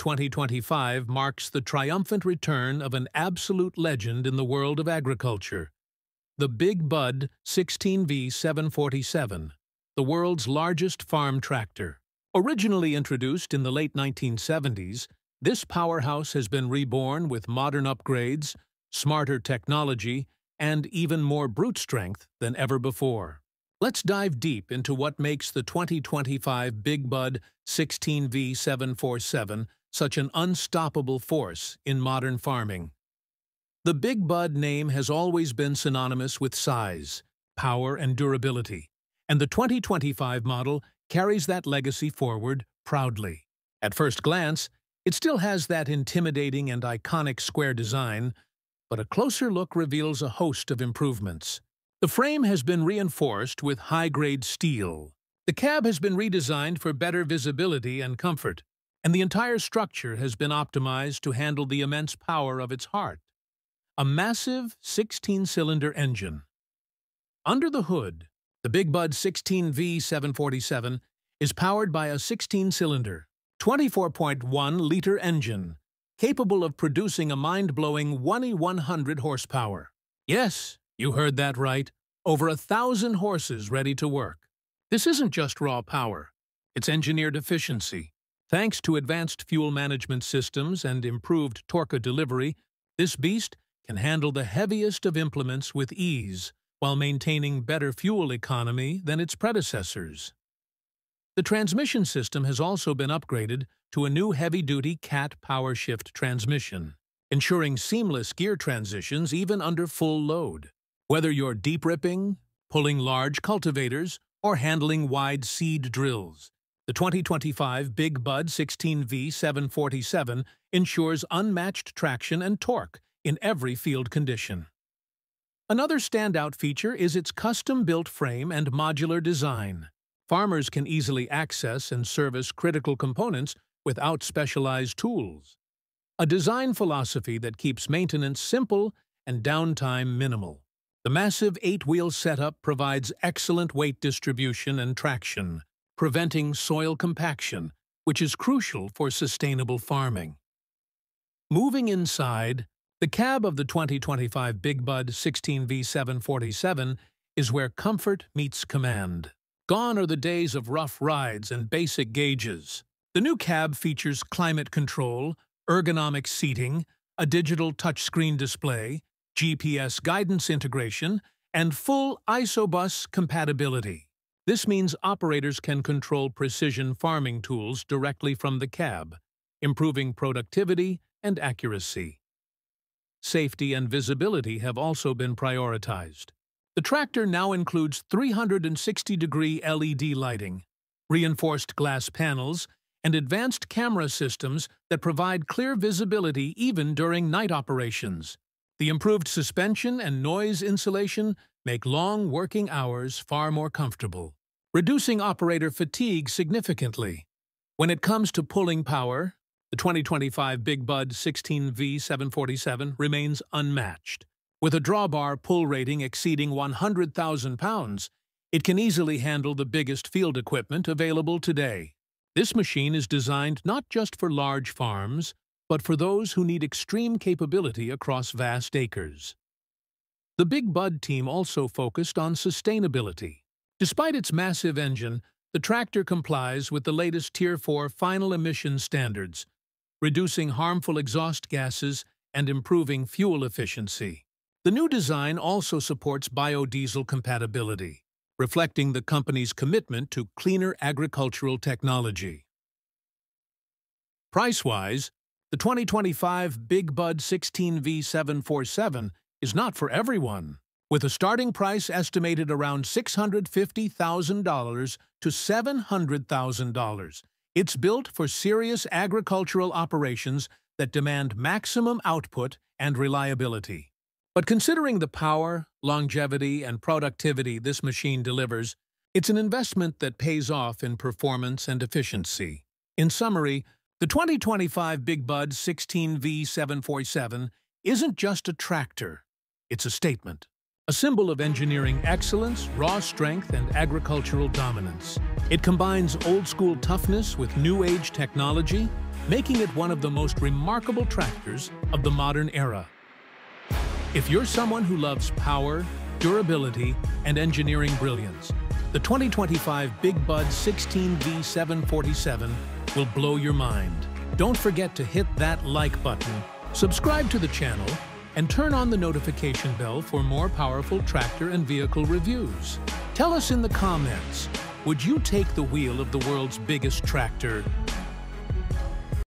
2025 marks the triumphant return of an absolute legend in the world of agriculture. The Big Bud 16V747, the world's largest farm tractor. Originally introduced in the late 1970s, this powerhouse has been reborn with modern upgrades, smarter technology, and even more brute strength than ever before. Let's dive deep into what makes the 2025 Big Bud 16V747 such an unstoppable force in modern farming. The Big Bud name has always been synonymous with size, power, and durability, and the 2025 model carries that legacy forward proudly. At first glance, it still has that intimidating and iconic square design, but a closer look reveals a host of improvements. The frame has been reinforced with high-grade steel. The cab has been redesigned for better visibility and comfort, and the entire structure has been optimized to handle the immense power of its heart. A massive 16-cylinder engine. Under the hood, the Big Bud 16V747 is powered by a 16-cylinder, 24.1-liter engine, capable of producing a mind-blowing 1,100 horsepower. Yes, you heard that right. Over a thousand horses ready to work. This isn't just raw power. It's engineered efficiency. Thanks to advanced fuel management systems and improved torque delivery, this beast can handle the heaviest of implements with ease while maintaining better fuel economy than its predecessors. The transmission system has also been upgraded to a new heavy-duty CAT power shift transmission, ensuring seamless gear transitions even under full load. Whether you're deep ripping, pulling large cultivators, or handling wide seed drills, the 2025 Big Bud 16V747 ensures unmatched traction and torque in every field condition. Another standout feature is its custom-built frame and modular design. Farmers can easily access and service critical components without specialized tools. A design philosophy that keeps maintenance simple and downtime minimal. The massive eight-wheel setup provides excellent weight distribution and traction, preventing soil compaction, which is crucial for sustainable farming. Moving inside, the cab of the 2025 Big Bud 16V747 is where comfort meets command. Gone are the days of rough rides and basic gauges. The new cab features climate control, ergonomic seating, a digital touchscreen display, GPS guidance integration, and full ISOBUS compatibility. This means operators can control precision farming tools directly from the cab, improving productivity and accuracy. Safety and visibility have also been prioritized. The tractor now includes 360-degree LED lighting, reinforced glass panels, and advanced camera systems that provide clear visibility even during night operations. The improved suspension and noise insulation make long working hours far more comfortable, reducing operator fatigue significantly. When it comes to pulling power, the 2025 Big Bud 16V747 remains unmatched. With a drawbar pull rating exceeding 100,000 pounds, it can easily handle the biggest field equipment available today. This machine is designed not just for large farms, but for those who need extreme capability across vast acres. The Big Bud team also focused on sustainability. Despite its massive engine, the tractor complies with the latest Tier 4 final emission standards, reducing harmful exhaust gases and improving fuel efficiency. The new design also supports biodiesel compatibility, reflecting the company's commitment to cleaner agricultural technology. Price-wise, the 2025 Big Bud 16V747 is not for everyone. With a starting price estimated around $650,000 to $700,000, it's built for serious agricultural operations that demand maximum output and reliability. But considering the power, longevity, and productivity this machine delivers, it's an investment that pays off in performance and efficiency. In summary, the 2025 Big Bud 16V747 isn't just a tractor, it's a statement. A symbol of engineering excellence, raw strength, and agricultural dominance. It combines old-school toughness with new-age technology, making it one of the most remarkable tractors of the modern era. If you're someone who loves power, durability, and engineering brilliance, the 2025 Big Bud 16V747 will blow your mind. Don't forget to hit that like button, subscribe to the channel, and turn on the notification bell for more powerful tractor and vehicle reviews. Tell us in the comments, would you take the wheel of the world's biggest tractor